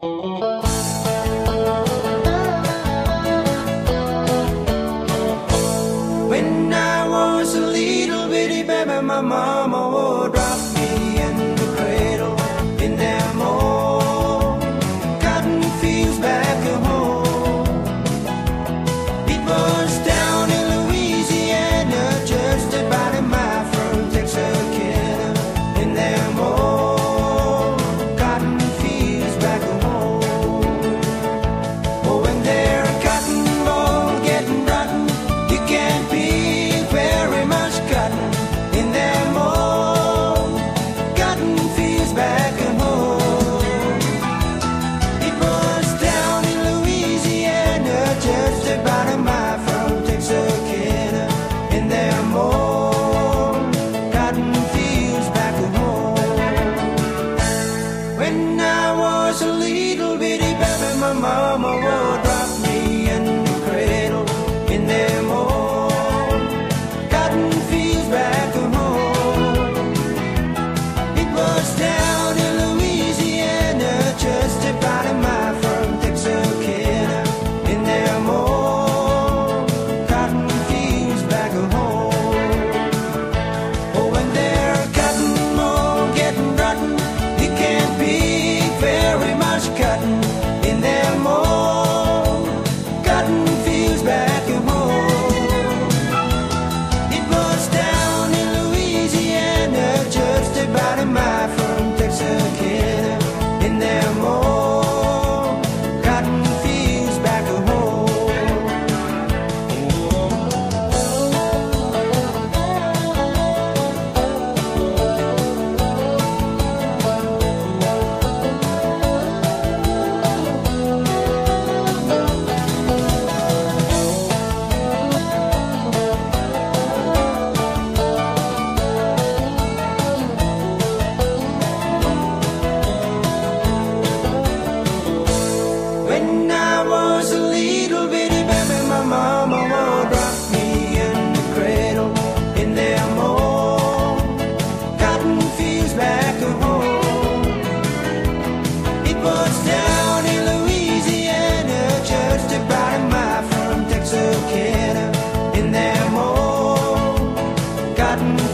When I was a little bitty baby, my mama would drop. forgotten.